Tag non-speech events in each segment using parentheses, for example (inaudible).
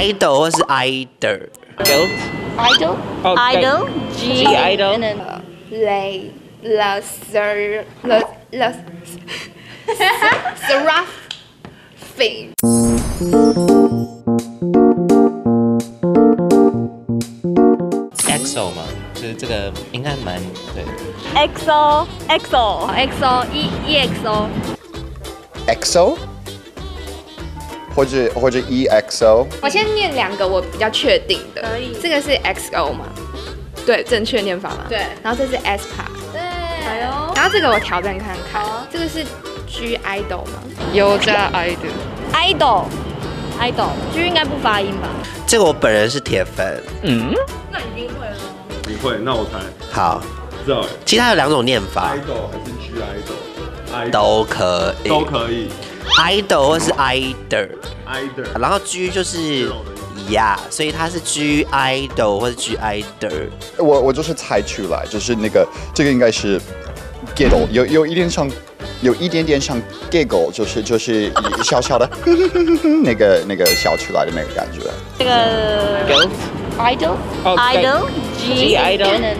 idol 或是 idol。 Goat. idol Oh, idol G G idol. and then lay la ser la la seraph thing EXO 嘛，就是这个应该蛮对。 EXO EXO exo e exo XO， 或者或者 EXO，我先念两个我比较确定的，可以。这个是 XO 吗？对，正确念法嘛？对。然后这是 aespa，对，哎呦，然后这个我挑战看看，这个是 G idol 吗？有加 idol。idol idol G 应该不发音吧？这个我本人是铁粉。嗯，那一定会你会，那我猜，好，知道其实它有两种念法。哎，idol 还是 G idol？都可以，都可以，idol 或是 idol，，either 然后 G 就是呀，所以它是 G idol 或者 G idol。我我就是猜出来，就是那个这个应该是 giggle，有有一点像，有一点点像 giggle，就是就是小小的那个那个笑出来的那个感觉。这个 Goat. idol Oh, idol G G idol.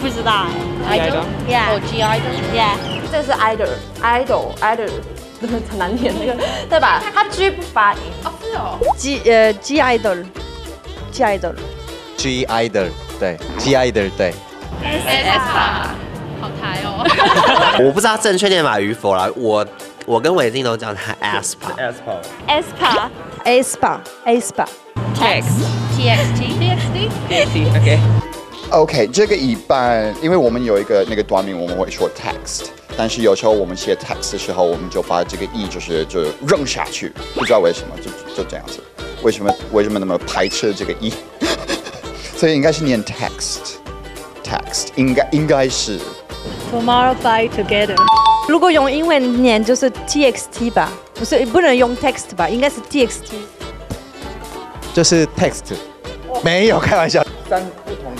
不知道 idol.，Yeah 哦 G idol Yeah 这是 idol idol idol，很难念那个，对吧？它 G 不发音。哦，是哦。G 呃 G idol G idol G idol 对，G idol 对。aespa，好台哦。我不知道正确念法与否啦，我我跟伟静都叫它 aspa。aespa。aespa aespa aespa Text. TXT TXT TXT. Okay. OK，这个一般，因为我们有一个那个短名，我们会说 text，但是有时候我们写 text 的时候，我们就把这个 e 就是就扔下去，不知道为什么，就就这样子。为什么为什么那么排斥这个 e？(laughs) 所以应该是念 text，text 应该应该是 tomorrow by together。如果用英文念就是 TXT 吧，不是不能用 text 吧，应该是 TXT。就是 text，没有开玩笑，三不同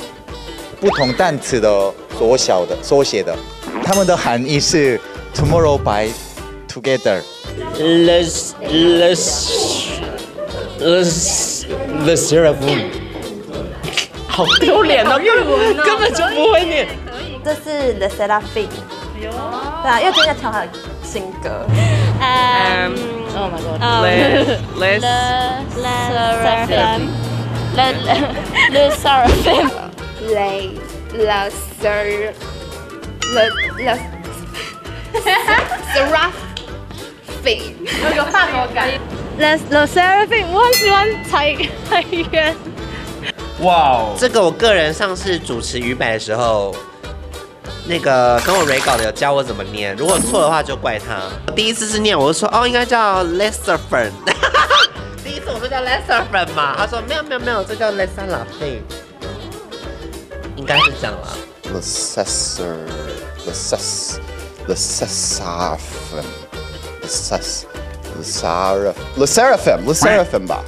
不同单词的缩小的缩写的，它们的含义是 tomorrow by together。Let's let's let's The Seraphim，好丢脸哦，根根本就不会念。这是 The Seraphim。对啊，因为今天唱他的新歌。Um, Oh my god. um, Les. Le Les. Seraphim. Le Le Le Seraphim. lay la ser la la seraph thing 有有法国感。The The Seraphim，我很喜欢猜猜源。哇哦，这个我个人上次主持鱼摆的时候，那个跟我 re 稿的有教我怎么念，如果错的话就怪他。我第一次是念，我就说哦应该叫 lesser fern，(laughs) 第一次我说叫 lesser fern 嘛，他说没有没有没有，这叫 lesser la f i 应该是这样啦。the Cesar the Ces the Seraphim the Ces the Seraph the Seraphim the Seraphim 吧。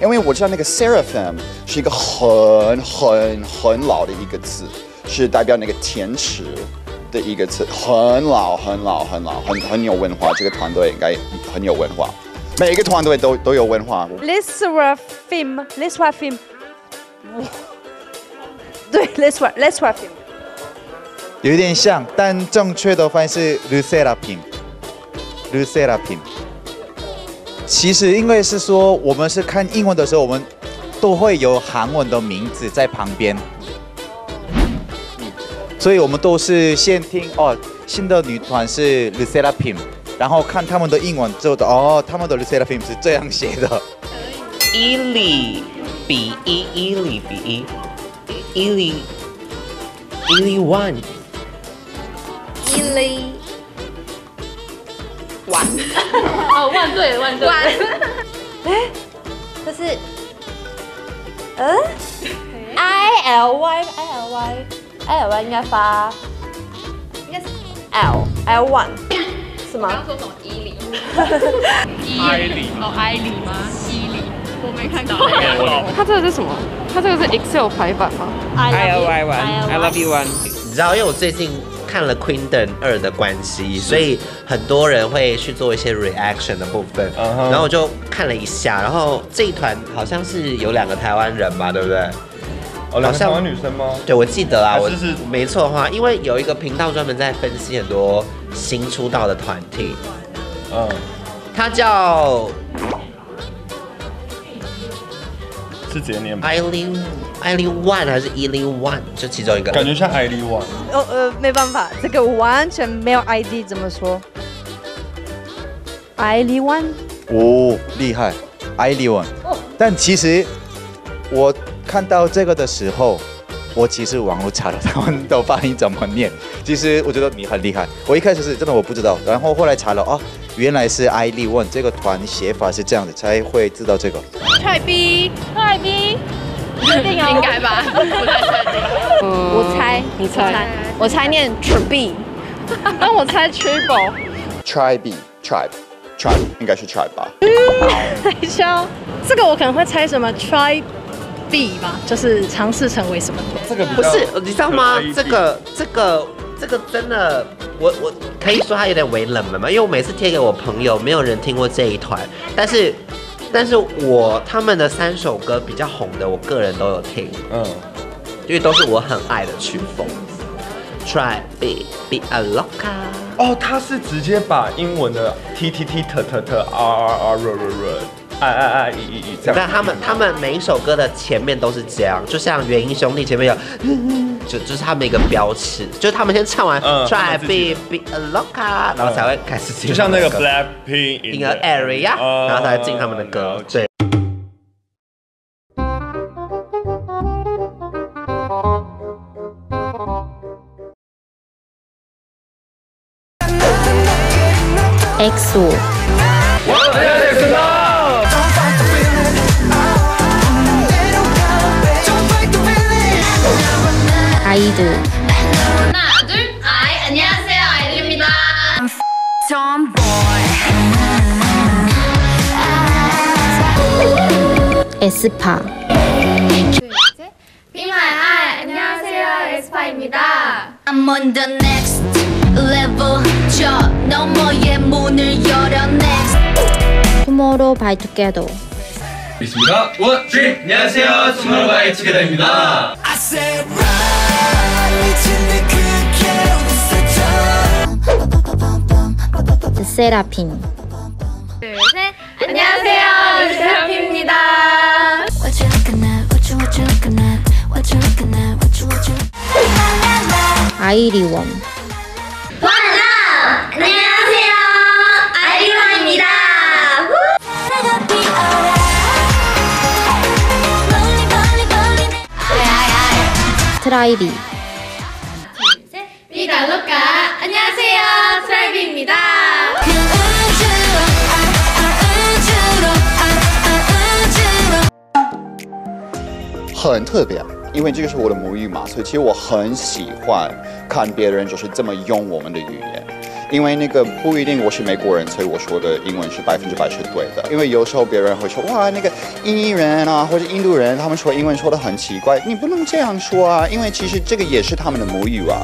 因为我知道那个 seraphim 是一个很很很老的一个字，是代表那个天使的一个词，很老很老很老，很很有文化。这个团队应该很有文化，每一个团队都都有文化。 The Seraphim The Seraphim。对，The Ser The Seraphim。 有点像，但正确的翻译是 Lucerapim。Lucerapim。其实因为是说，我们是看英文的时候，我们都会有韩文的名字在旁边，所以我们都是先听哦，新的女团是 Lucerapim，然后看他们的英文之后的哦，他们的 Lucerapim 是这样写的。伊利比一，伊利比一，伊利伊利 one，伊利万哦，万岁万岁！万 (laughs) 这是，呃，I L Y I L Y I L Y 应该发，应该是 L L one 是吗？说什么伊犁？艾 (laughs) 里哦，埃里吗？伊犁，我没看到。它这个是什么？它这个是 Excel 排版吗？I L Y one. I love you one. 你知道，因为我最近看了《Queendom 二》的关系，所以很多人会去做一些 reaction 的部分。然后我就看了一下，然后这一团好像是有两个台湾人吧，对不对？哦，两个台湾女生吗？对，我记得啊，我就是是没错的话，因为有一个频道专门在分析很多新出道的团体，嗯，它叫是直接念吗？艾琳 One 还是一零 One，就其中一个。感觉像艾丽旺。哦呃，没办法，这个完全没有 ID 怎么说？艾利湾，哦，厉害，艾利文。但其实我看到这个的时候，我其实网络查了他们的发音怎么念。其实我觉得你很厉害，我一开始是真的我不知道，然后后来查了哦，原来是 I L One 这个团写法是这样的，才会知道这个。Try B Try B，确定哦？应该吧，不太确定。我猜，你猜，我猜念 tribe，但我猜 triple。tribe tribe tribe 应该是 tribe 吧？(laughs) 等一下哦，这个我可能会猜什么 try B 吧，就是尝试成为什么。这个不是，你知道吗？这个这个这个真的，我我可以说它有点为冷门嘛，因为我每次贴给我朋友，没有人听过这一团，但是但是我他们的三首歌比较红的，我个人都有听，嗯，因为都是我很爱的曲风。Try be be a loca。哦，他是直接把英文的 T T T T T T R R R R R I I I E E E 这样。但他们他们每一首歌的前面都是这样，就像原音兄弟前面有，就就是他们一个标尺，就是他们先唱完嗯 Try be be a loca，然后才会开始进就像那个 Blackpink in a area，然后才会进他们的歌。对。EXO 아이들 하나, 둘, 아이, 안녕하세요, 아이들입니다. 에스파 eye, 안녕하세요, 에스파입니다. I'm on the next level. 저 너머의 문을 열어 next. 투모로우 바이 투게더 있습니다. 원, 쓰리. 안녕하세요. 투모로우 바이 투게더입니다. 세라핌 둘, 셋. 안녕하세요, 르세라핌입니다. 아이리원 와라! 안녕하세요, 아이리원입니다. 트라이비 비달로카 안녕하세요 트라이비입니다 很特别，因为这个是我的母语嘛，所以其实我很喜欢看别人就是这么用我们的语言。因为那个不一定我是美国人，所以我说的英文是百分之百是对的。因为有时候别人会说哇，那个印尼人啊或者印度人，他们说英文说的很奇怪，你不能这样说啊，因为其实这个也是他们的母语啊。